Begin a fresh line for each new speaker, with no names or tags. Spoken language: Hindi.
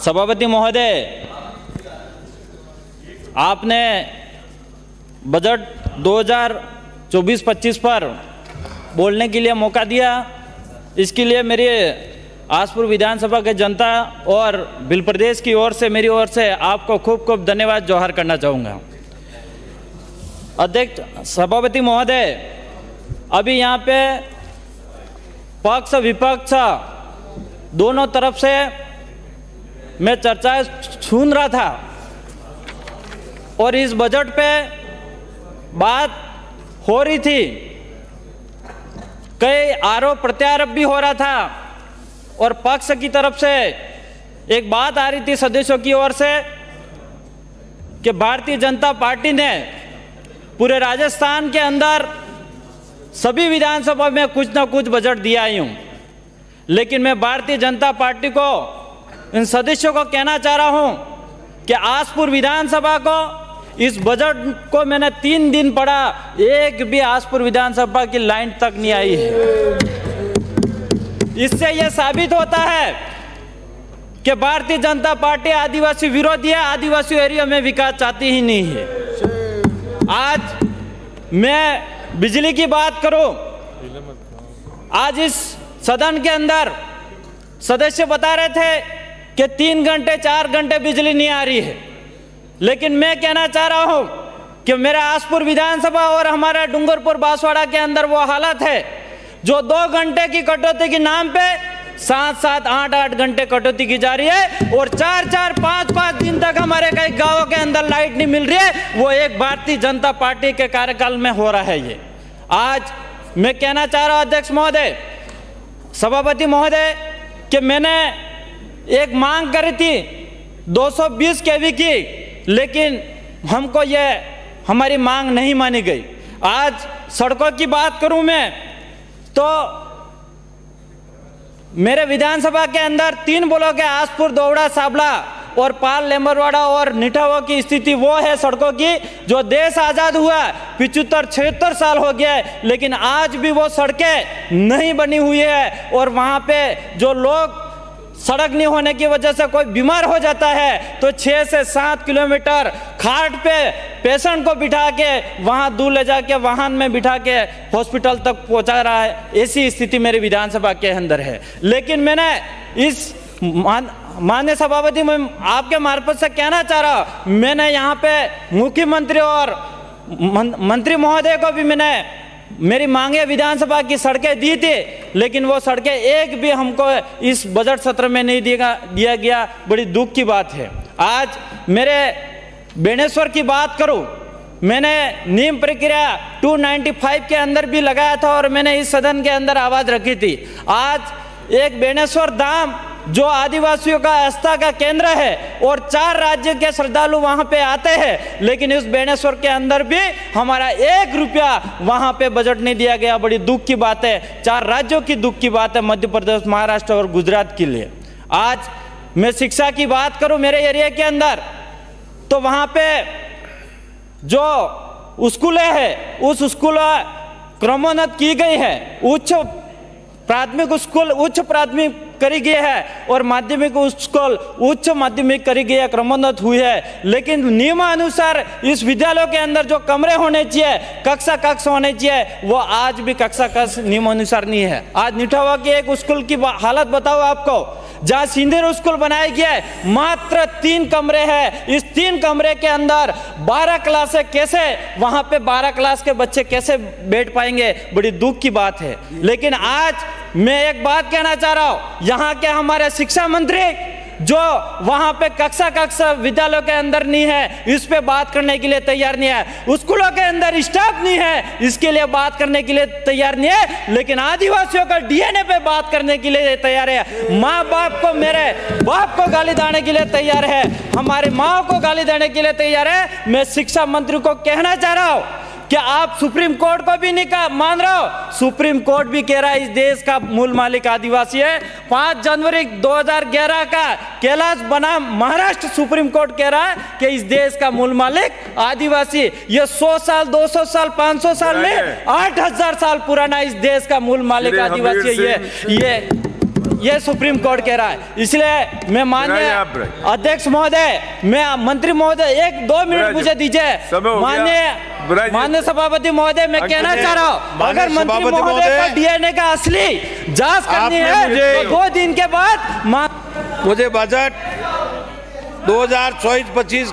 सभापति महोदय, आपने बजट 2024-25 पर बोलने के लिए मौका दिया। इसके लिए मेरी आसपुर विधानसभा के जनता और बिल प्रदेश की ओर से, मेरी ओर से आपको खूब खूब धन्यवाद जोहर करना चाहूँगा। अध्यक्ष सभापति महोदय, अभी यहाँ पे पक्ष विपक्ष दोनों तरफ़ से मैं चर्चाएँ सुन रहा था। और इस बजट पे बात हो रही थी। कई आरोप प्रत्यारोप भी हो रहा था। और पक्ष की तरफ़ से एक बात आ रही थी सदस्यों की ओर से कि भारतीय जनता पार्टी ने पूरे राजस्थान के अंदर सभी विधानसभा में कुछ ना कुछ बजट दिया ही हूँ लेकिन मैं भारतीय जनता पार्टी को, इन सदस्यों को कहना चाह रहा हूँ कि आसपुर विधानसभा को, इस बजट को मैंने तीन दिन पढ़ा, एक भी आसपुर विधानसभा की लाइन तक नहीं आई है। इससे यह साबित होता है कि भारतीय जनता पार्टी आदिवासी विरोधी है, आदिवासी एरिया में विकास चाहती ही नहीं है। आज मैं बिजली की बात करूँ, आज इस सदन के अंदर सदस्य बता रहे थे कि तीन घंटे, चार घंटे बिजली नहीं आ रही है। लेकिन मैं कहना चाह रहा हूँ कि मेरा आसपुर विधानसभा और हमारा डूंगरपुर बांसवाड़ा के अंदर वो हालत है जो दो घंटे की कटौती के नाम पे सात सात, आठ आठ घंटे कटौती की जा रही है और चार चार, पाँच पाँच दिन तक हमारे कई गाँवों के अंदर लाइट नहीं मिल रही है। वो एक भारतीय जनता पार्टी के कार्यकाल में हो रहा है ये। आज मैं कहना चाह रहा हूँ, अध्यक्ष महोदय सभापति महोदय, कि मैंने एक मांग करी थी 220 केवी की, लेकिन हमको ये, हमारी मांग नहीं मानी गई। आज सड़कों की बात करूँ मैं तो मेरे विधानसभा के अंदर तीन ब्लॉक है, आसपुर, दौड़ा, साबला। और पाल लेमरवाड़ा और निठावा की स्थिति वो है सड़कों की, जो देश आज़ाद हुआ, पिचहत्तर, छिहत्तर साल हो गया है, लेकिन आज भी वो सड़कें नहीं बनी हुई है और वहाँ पे जो लोग सड़क नहीं होने की वजह से कोई बीमार हो जाता है तो छः से सात किलोमीटर खाट पे पेशेंट को बिठा के, वहाँ दूर ले जाके, वाहन में बिठा के हॉस्पिटल तक पहुँचा रहा है। ऐसी स्थिति मेरी विधानसभा के अंदर है। लेकिन मैंने इस मान्य सभापति मैं आपके मार्फत से कहना चाह रहा मैंने यहाँ पे मुख्यमंत्री और मंत्री महोदय को भी मैंने मेरी मांगे विधानसभा की सड़कें दी थी, लेकिन वो सड़कें एक भी हमको इस बजट सत्र में नहीं दिया दिया गया। बड़ी दुख की बात है। आज मेरे बेणेश्वर की बात करूँ, मैंने नियम प्रक्रिया 295 के अंदर भी लगाया था और मैंने इस सदन के अंदर आवाज़ रखी थी। आज एक बेणेश्वर धाम जो आदिवासियों का आस्था का केंद्र है और चार राज्य के श्रद्धालु वहाँ पे आते हैं, लेकिन इस बेणेश्वर के अंदर भी हमारा एक रुपया वहाँ पे बजट नहीं दिया गया। बड़ी दुख की बात है। चार राज्यों की दुख की बात है मध्य प्रदेश, महाराष्ट्र और गुजरात के लिए। आज मैं शिक्षा की बात करूँ मेरे एरिया के अंदर तो वहाँ पे जो स्कूलें है, उस स्कूल क्रमोन्नत की गई है। उच्च प्राथमिक स्कूल, उच्च प्राथमिक करी गया है और माध्यमिक स्कूल उच्च माध्यमिक करी है क्रमोन्नत हुई है। लेकिन नियमानुसार इस विद्यालय के अंदर जो कमरे होने चाहिए, कक्षा कक्ष होने चाहिए, वो आज भी कक्षा कक्ष नियमानुसार नहीं है। आज निठावा की एक स्कूल की हालत बताओ आपको। जहाँ सिंधेर स्कूल बनाया गया है, मात्र तीन कमरे हैं। इस तीन कमरे के अंदर 12 क्लास कैसे? वहाँ पे 12 क्लास के बच्चे कैसे बैठ पाएँगे? बड़ी दुख की बात है। लेकिन आज मैं एक बात कहना चाह रहा हूँ। यहाँ के हमारे शिक्षा मंत्री जो वहाँ पे कक्षा कक्षा विद्यालयों के अंदर नहीं है, इस पे बात करने के लिए तैयार नहीं है। स्कूलों के अंदर स्टाफ नहीं है, इसके लिए बात करने के लिए तैयार नहीं है, लेकिन आदिवासियों का डीएनए पे बात करने के लिए तैयार है। माँ बाप को मेरे बाप को गाली देने के लिए तैयार है। हमारी माँ को गाली देने के लिए तैयार है। मैं शिक्षा मंत्री को कहना चाह रहा हूँ। क्या आप सुप्रीम कोर्ट को भी नहीं मान रहे हो? सुप्रीम कोर्ट भी कह रहा है इस देश का मूल मालिक आदिवासी है। पाँच जनवरी 2011 का कैलाश बना महाराष्ट्र सुप्रीम कोर्ट कह रहा है कि इस देश का मूल मालिक आदिवासी। ये 100 साल 200 साल 500 साल में आठ हज़ार साल पुराना इस देश का मूल मालिक आदिवासी है। ये ये ये सुप्रीम कोर्ट कह रहा है। इसलिए मैं माननीय। अध्यक्ष महोदय मैं मंत्री महोदय एक दो मिनट मुझे दीजिए। माननीय माननीय सभापति महोदय मैं कहना चाह रहा हूँ अगर मंत्री महोदय का डीएनए का असली जाँच करनी है तो दो दिन के बाद
मुझे बजट 2024-25